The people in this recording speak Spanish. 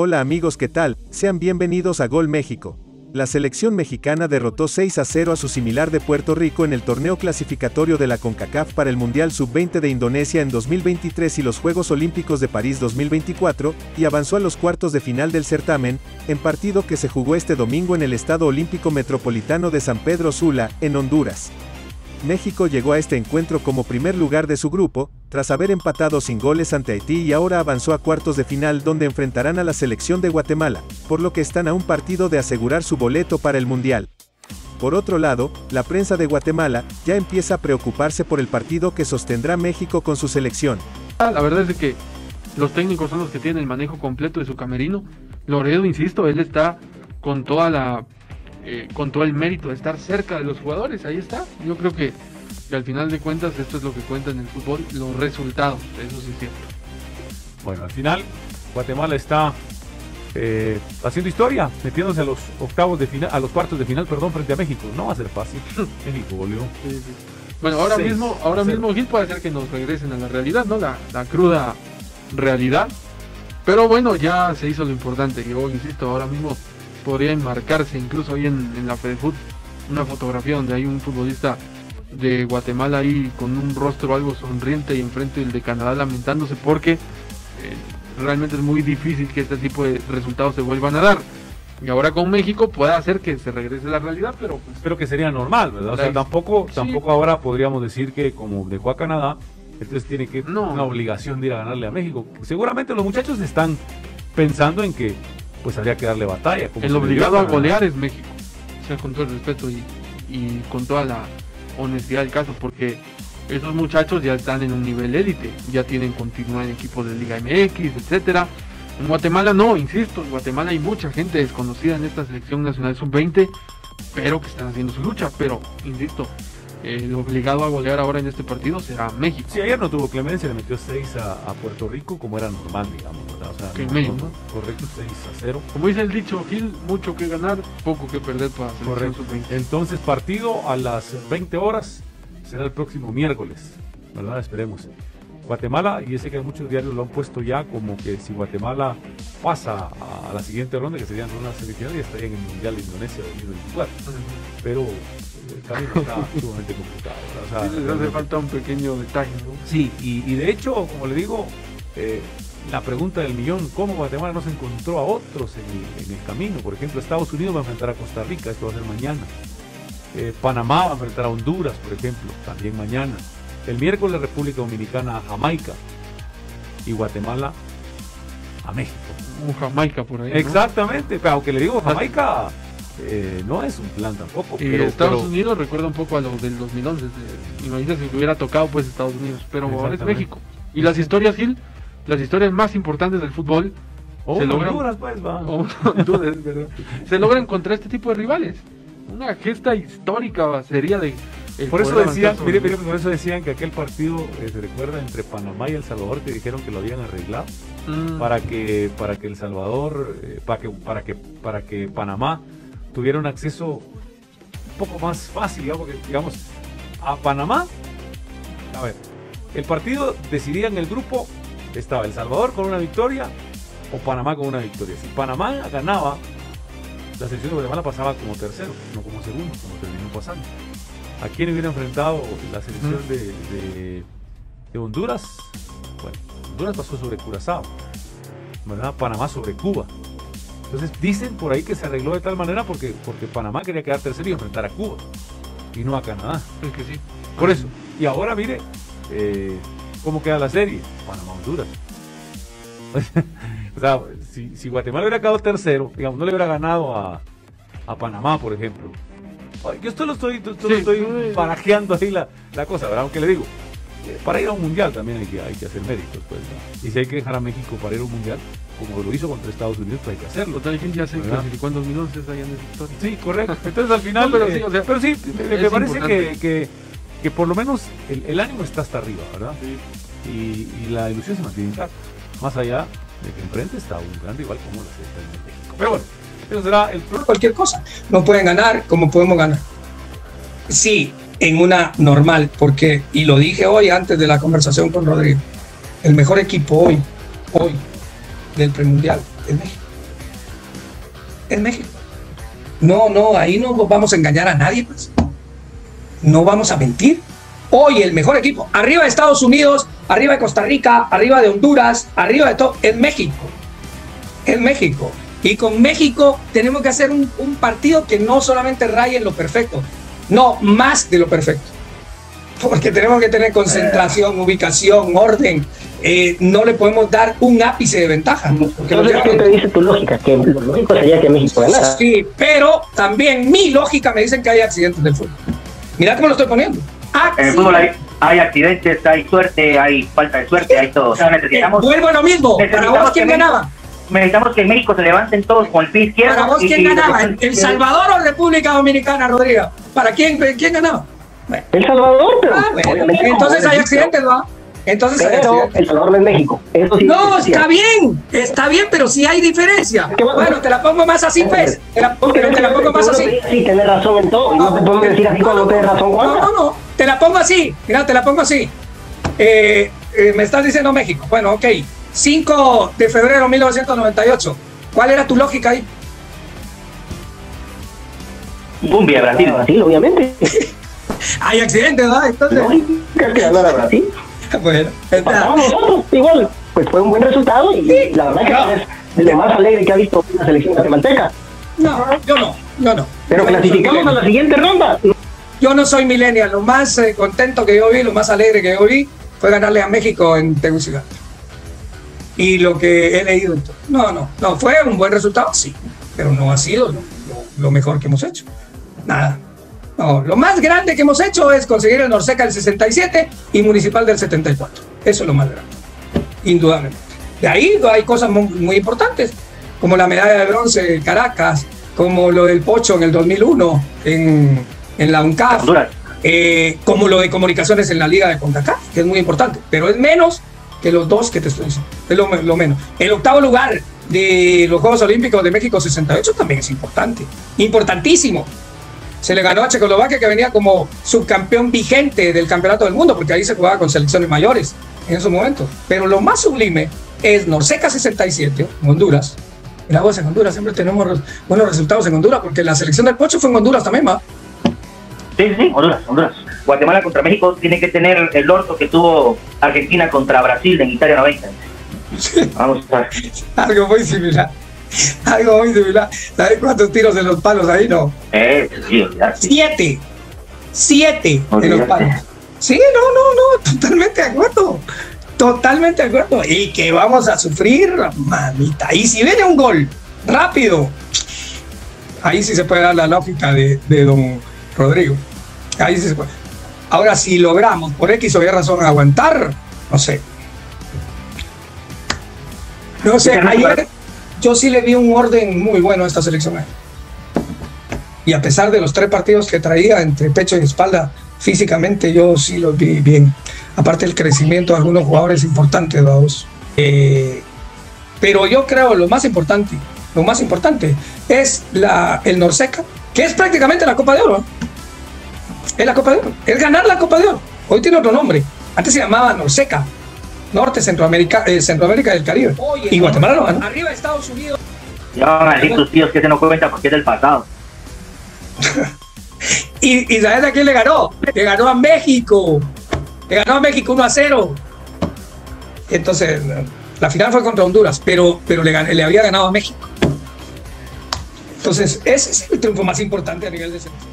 Hola amigos, ¿qué tal? Sean bienvenidos a Gol México. La selección mexicana derrotó 6 a 0 a su similar de Puerto Rico en el torneo clasificatorio de la CONCACAF para el Mundial Sub-20 de Indonesia en 2023 y los Juegos Olímpicos de París 2024, y avanzó a los cuartos de final del certamen, en partido que se jugó este domingo en el Estado Olímpico Metropolitano de San Pedro Sula, en Honduras. México llegó a este encuentro como primer lugar de su grupo, tras haber empatado sin goles ante Haití y ahora avanzó a cuartos de final donde enfrentarán a la selección de Guatemala, por lo que están a un partido de asegurar su boleto para el Mundial. Por otro lado, la prensa de Guatemala ya empieza a preocuparse por el partido que sostendrá México con su selección. La verdad es que los técnicos son los que tienen el manejo completo de su camerino. Loredo, insisto, él está con toda la eh, con todo el mérito de estar cerca de los jugadores. Ahí está. Yo creo que, al final de cuentas esto es lo que cuenta en el fútbol, los resultados. Eso sí es cierto. Bueno, al final Guatemala está eh, haciendo historia, metiéndose a los octavos de final, a los cuartos de final, perdón, frente a México. No va a ser fácil. México volvió. Bueno, ahora mismo, ahora mismo Gil puede ser que nos regresen a la realidad, ¿no? La, la cruda realidad. Pero bueno, ya se hizo lo importante. Yo insisto, ahora mismo podría enmarcarse incluso ahí en, la FedeFoot una fotografía donde hay un futbolista de Guatemala ahí con un rostro algo sonriente y enfrente del de Canadá lamentándose porque eh, realmente es muy difícil que este tipo de resultados se vuelvan a dar. Y ahora con México puede hacer que se regrese la realidad, pero pues, que sería normal, ¿verdad? O sea, tampoco, tampoco ahora podríamos decir que como dejó a Canadá, entonces tiene que no. una obligación de ir a ganarle a México. Seguramente los muchachos están pensando en que pues habría que darle batalla. el obligado a golear es México, o sea, con todo el respeto y, con toda la honestidad del caso, porque esos muchachos ya están en un nivel élite, ya tienen continuidad en equipos de Liga MX, etcétera. En Guatemala no, insisto, en Guatemala hay mucha gente desconocida en esta selección nacional sub-20, pero que están haciendo su lucha, pero insisto, el obligado a golear ahora en este partido será México. Sí, ayer no tuvo clemencia, le metió 6 a, Puerto Rico como era normal, digamos. O sea, Correcto, 6 a 0. Como dice el dicho, Gil, mucho que ganar, poco que perder para Correcto. Entonces, partido a las 20 horas será el próximo miércoles, ¿verdad? Esperemos. Guatemala, y ese que muchos diarios lo han puesto ya como que si Guatemala pasa a la siguiente ronda, que serían rondas semifinales, ya estaría en el Mundial de Indonesia 2024. Pero el camino está sumamente complicado. O sea, hace falta un pequeño detalle. ¿no? Sí, y, de hecho, como le digo, eh, la pregunta del millón, ¿cómo Guatemala no se encontró a otros en el, camino? Por ejemplo, Estados Unidos va a enfrentar a Costa Rica, esto va a ser mañana. Eh, Panamá va a enfrentar a Honduras, por ejemplo, también mañana. El miércoles República Dominicana a Jamaica y Guatemala a México. Un Jamaica por ahí. Exactamente, pero aunque le digo Jamaica eh, no es un plan tampoco. Y Estados Unidos recuerda un poco a lo del 2011. Imagínate si hubiera tocado pues Estados Unidos, pero ahora es México. Y las historias, Gil, las historias más importantes del fútbol se, logran, pues, se logran contra este tipo de rivales. Una gesta histórica sería de por eso decían, mire, mire, por eso decían que aquel partido eh, se recuerda entre Panamá y El Salvador que dijeron que lo habían arreglado mm. para que para que El Salvador eh, para que para que para que Panamá tuviera un acceso un poco más fácil, digamos, porque, digamos a Panamá. A ver, el partido decidía en el grupo estaba El Salvador con una victoria o Panamá con una victoria. Si Panamá ganaba, la selección de Guatemala pasaba como tercero, no como segundo, como terminó pasando. ¿A quién hubiera enfrentado la selección de, Honduras? Bueno, Honduras pasó sobre Curazao, ¿verdad? Panamá sobre Cuba. Entonces dicen por ahí que se arregló de tal manera porque, porque Panamá quería quedar tercero y enfrentar a Cuba y no a Canadá. Es que sí. Por eso. Y ahora mire eh, cómo queda la serie. Panamá-Honduras. o sea, si, Guatemala hubiera quedado tercero, digamos, no le hubiera ganado a, a Panamá, por ejemplo, yo esto lo estoy, estoy barajeando ahí la, cosa, ¿verdad? Aunque le digo, para ir a un mundial también hay que, hay que hacer méritos, pues. Y si hay que dejar a México para ir a un mundial, como lo hizo contra Estados Unidos, pues hay que hacerlo. Total, ya se clasificó en 2011 allá en esa historia. Sí, correcto. Entonces al final, pero, sí, pero sí, me, parece que, que, por lo menos el, ánimo está hasta arriba, ¿verdad? Sí. Y, y, la ilusión se mantiene intacta. Más allá de que enfrente está un gran rival como la selección de México. Pero bueno. Eso será el Cualquier cosa. No pueden ganar como podemos ganar. Sí, en una normal, porque, y lo dije hoy antes de la conversación con Rodrigo, el mejor equipo hoy, hoy, del premundial es México. es México. No, no, ahí no vamos a engañar a nadie, pues. No vamos a mentir. Hoy el mejor equipo, arriba de Estados Unidos, arriba de Costa Rica, arriba de Honduras, arriba de todo, es México. Es México. Y con México tenemos que hacer un, un partido que no solamente raye en lo perfecto, no, más de lo perfecto. Porque tenemos que tener concentración, ubicación, orden. Eh, no le podemos dar un ápice de ventaja. Porque Entonces, ¿qué te dice tu lógica? Que lo lógico sería que México ganara. Sí, pero también mi lógica me dice que hay accidentes del fútbol. Mira cómo lo estoy poniendo. En el fútbol hay, hay, accidentes, hay suerte, hay falta de suerte, hay todo. O sea, necesitamos, eh, vuelvo a lo mismo. ¿Para vos quién ganaba? necesitamos que en México se levanten todos con el pie izquierdo. ¿Para vos quién ganaba? ¿El Salvador o República Dominicana, Rodrigo? ¿Para quién, quién ganaba? Bueno. El Salvador, pero ah, bueno. entonces hay accidentes, ¿va? Entonces pero El Salvador no es México. Eso sí no, está bien, está bien, pero sí hay diferencia. Bueno, bueno, te la pongo más así, pues. Te la, pero te la pongo más así. Sí, tienes razón en todo. No, no te puedo decir así cuando tienes razón, Juan. No, no, no. Te la pongo así. Mira, te la pongo así. Eh, eh, me estás diciendo México. Bueno, ok. 5 de febrero de 1998. ¿Cuál era tu lógica ahí? Cumbia, Brasil. Brasil, obviamente. Hay accidentes, ¿verdad? Entonces. ¿Crees que ganara Brasil? bueno, nosotros, igual. Pues fue un buen resultado y sí, la verdad no. que es lo más alegre que ha visto la selección guatemalteca. No, yo no, yo no. Pero yo clasificamos no a la siguiente ronda. Yo no soy millennial, lo más eh, contento que yo vi, lo más alegre que yo vi fue ganarle a México en Tegucigalpa y lo que he leído. No, no, no, fue un buen resultado, sí, pero no ha sido lo, lo, lo, mejor que hemos hecho. Nada. No, lo más grande que hemos hecho es conseguir el Norseca del 67 y Municipal del 74. Eso es lo más grande, indudablemente. De ahí hay cosas muy, muy importantes, como la medalla de bronce de Caracas, como lo del Pocho en el 2001 en, en la UNCAF, eh, como lo de comunicaciones en la Liga de CONCACAF, que es muy importante, pero es menos que los dos que te estoy diciendo. Es lo, lo, menos. El octavo lugar de los Juegos Olímpicos de México 68 también es importante. Importantísimo. Se le ganó a Checoslovaquia, que venía como subcampeón vigente del Campeonato del Mundo, porque ahí se jugaba con selecciones mayores en esos momentos. Pero lo más sublime es Norseca 67, en Honduras. La voz en Honduras siempre tenemos buenos resultados en Honduras, porque la selección del Pocho fue en Honduras también, ¿va? Sí, sí, Honduras, Honduras. Guatemala contra México tiene que tener el orto que tuvo Argentina contra Brasil en Italia 90. Sí. Vamos a ver. Algo muy similar. Algo muy similar. ¿Sabes cuántos tiros en los palos ahí no? Eh, sí, Siete. Siete en los palos. Sí, no, no, no, totalmente de acuerdo. Totalmente de acuerdo. Y que vamos a sufrir, mamita. Y si viene un gol rápido, ahí sí se puede dar la lógica de, de don Rodrigo. Ahí sí se puede. Ahora, si logramos por X o Y razón aguantar, no sé. No sé, ayer yo sí le vi un orden muy bueno a esta selección. Y a pesar de los tres partidos que traía entre pecho y espalda, físicamente yo sí los vi bien. Aparte del crecimiento de algunos jugadores importantes, vamos. Eh, pero yo creo lo más importante, lo más importante es la, el Norseca, que es prácticamente la Copa de Oro. Es la Copa de Oro, es ganar la Copa de Oro. Hoy tiene otro nombre. Antes se llamaba Norseca, Norte Centroamérica, eh, Centroamérica del Caribe. Oye, y Guatemala lo ganó. Arriba Estados Unidos. Ya van a decir tus tíos que se no cuenta porque es del pasado. y, ¿Y sabes a quién le ganó? Le ganó a México. Le ganó a México 1 a 0. Entonces, la final fue contra Honduras, pero, pero le, le había ganado a México. Entonces, ese es el triunfo más importante a nivel de selección.